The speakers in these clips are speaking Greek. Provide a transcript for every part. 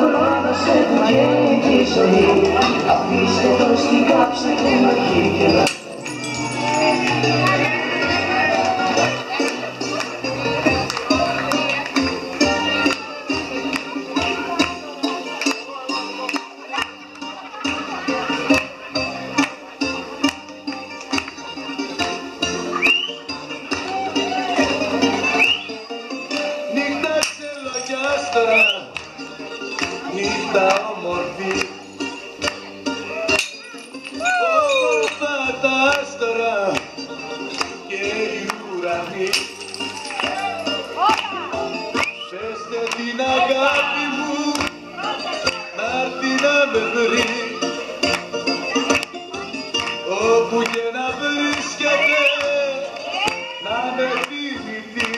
χρόνος έτρωγε τη ζωή. Αφήστε το στην κάψα και μαχή την αγάπη μου να'ρθει να με βρει όπου και να βρίσκεται να με θυμηθεί.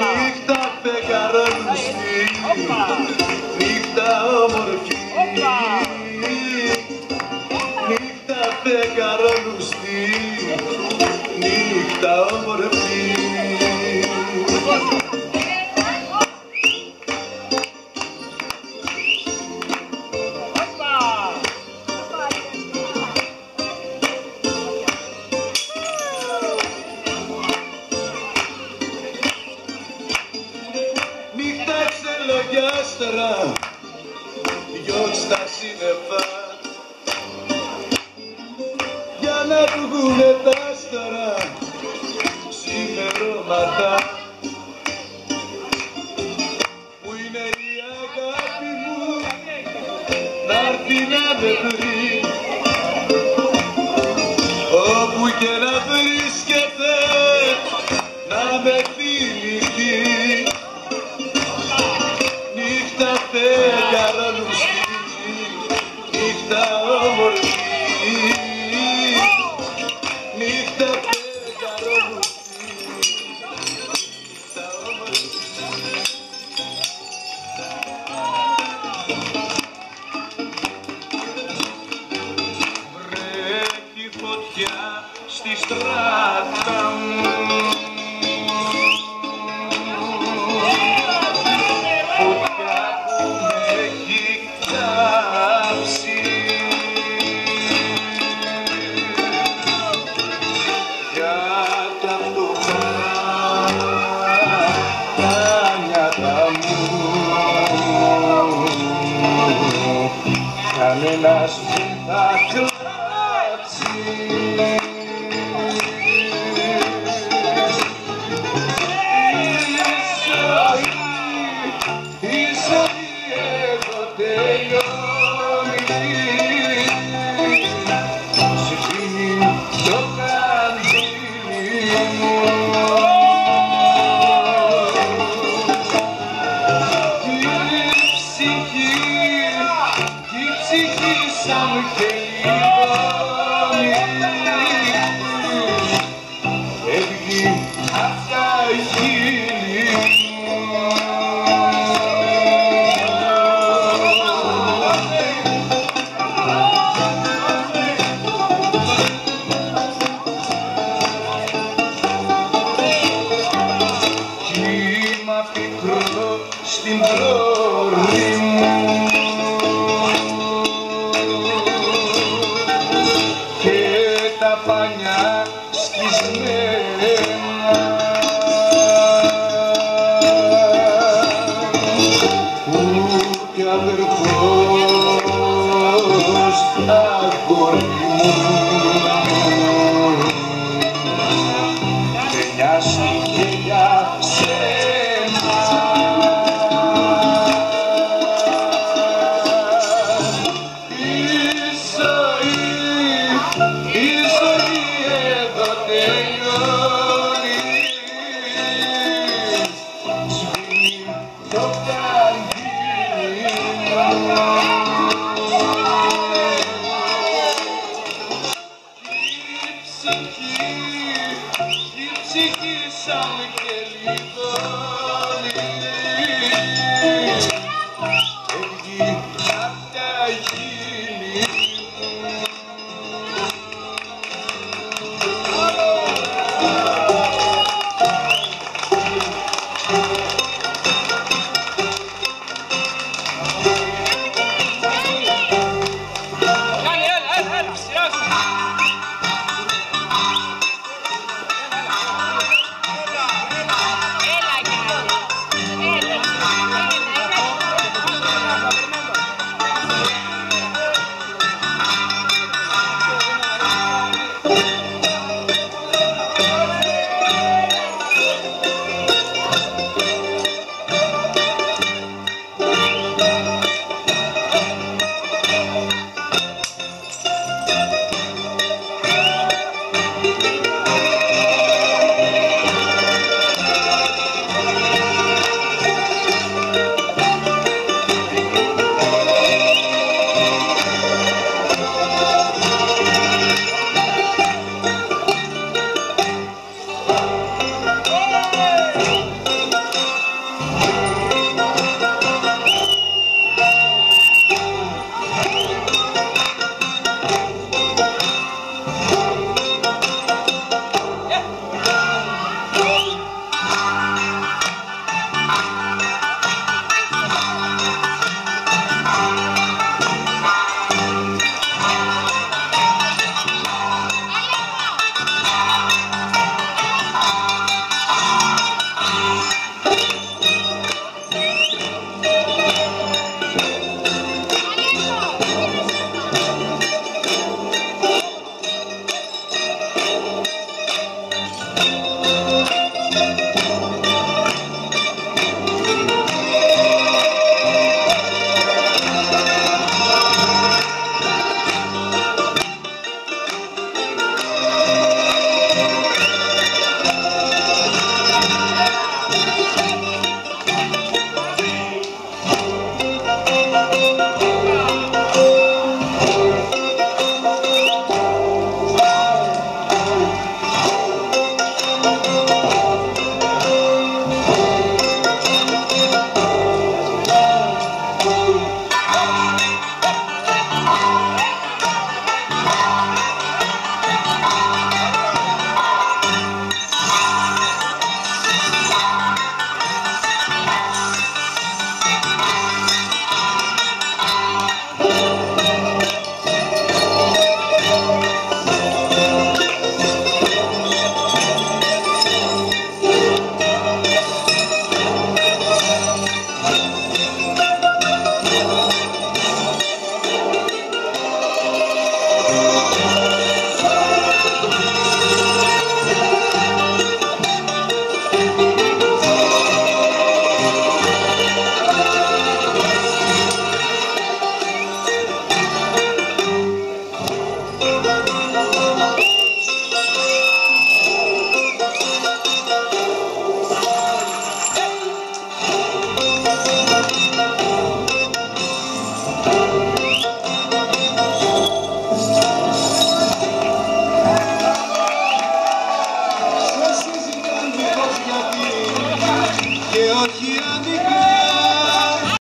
Νύχτα φεγγαρόνουστη, νύχτα όμορφη. Νύχτα φεγγαρόνουστη, νύχτα όμορφη ξελογιάστερα, διώξ' τα σύννεφα. Για να βγουνε τα άστερα ξημερώματα. Που είναι η αγάπη μου να'ρθει να με βρει στη στράτα μου. Φωτιά που με έχει κάψει Για τα φτωχά τα νιάτα μου. Κανένας πικρό στην Jogar em mim,